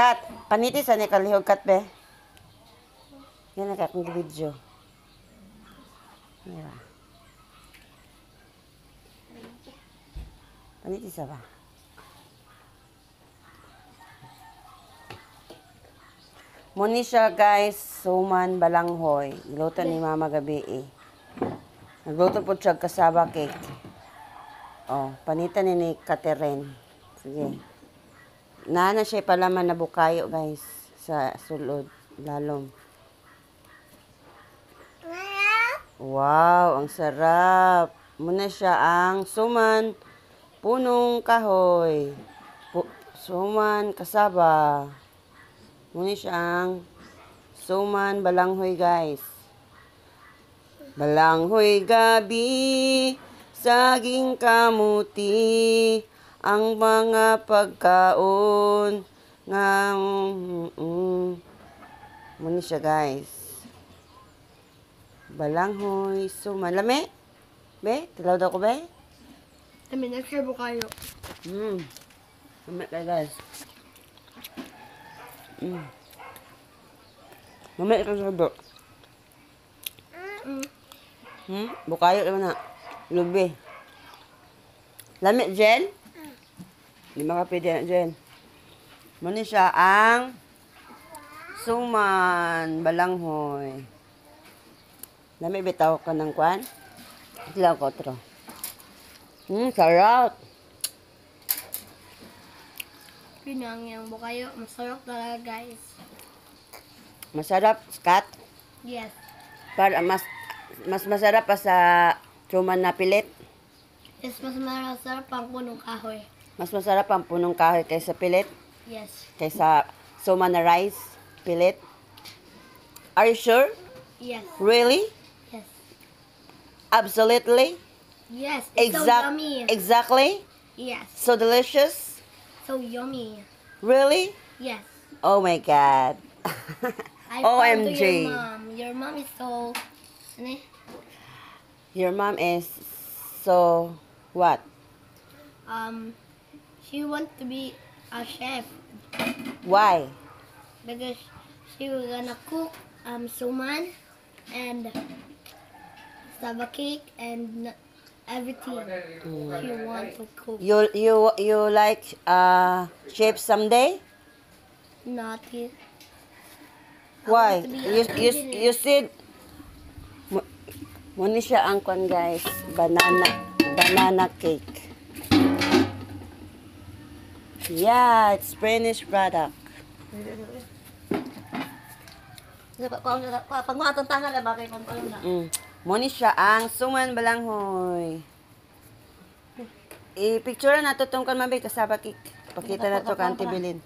Kat, paniti sa ni kalihog kat be. Yan na kakong video. Mira. Paniti sa ba? Muni siya guys, suman balanghoy. Luto ni mama gabi eh. Nagluto po siya kasaba cake. Oh, panitan ni ni Catherine. Sige. Nana siya palaman na bukayo guys sa sulod lalom. Wow, ang sarap. Muna siya ang suman punong kahoy. Pu- suman kasaba. Muna siya ang suman balanghoy guys. Balanghoy gabi, saging kamuti, ang mga pagkaon nga mm, mm. Muna siya guys. Balanghoy, suman. Lame? Be? Tilaw daw ko be? Kami nag-serve kayo. Mm. Lame kayo guys. Mm. Mamaya ka sa bro. Mm. Hmm? Bukayo naman na. Lubi. Lamit, Jen? Di makapili na, Jen. Muna siya ang suman, balanghoy. Lamit, bitaw ka ng kwan? Sila ko, otro. Hmm, sarap. Pinangyang bukayo. Masarap talaga guys. Masarap, Kat. Yes. Para mas mas masarap pa sa suman na pilit. Yes, mas masarap ang punong kahoy. Mas masarap ang punong kahoy kaysa pilit. Yes. Kaysa suman na rice, pilit. Are you sure? Yes. Really? Yes. Absolutely? Yes. It's so Exact yummy. exactly? yes. So delicious? So yummy. Really? Yes. Oh my god. I OMG. your mom. Your mom is so... Your mom is so what? Um, she want to be a chef Why? because she was gonna cook um suman and saba cake and everything she want to cook. You you you like uh chef someday? Not it. Why? You you you said Mo- Muna ang guys, banana banana cake. Yeah, it's Spanish product. Pag mga tantangan na bakit kung alam na. Mm. Muna siya ang suman balanghoy. I-picture na to tong kan mabi kasaba cake. Pakita na to kanti bilin.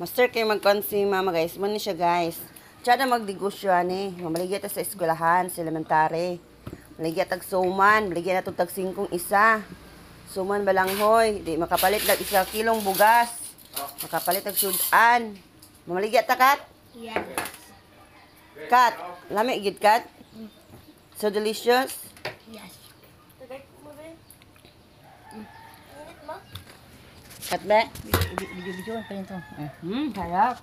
Master kay magkon si mama guys. Muna siya guys. Tsada magdigusyo ani. Mamaligya ta sa eskwelahan, sa elementary. Maligya tag suman, maligya na to tag singkong isa. Suman balanghoy, di makapalit lang isa kilong bugas. Makapalit tag sudan. Mamaligya ta kat? Yes. Kat, lami gid kat. So delicious. Yes. Kat be? Video-video pa rin to. Hmm, harap.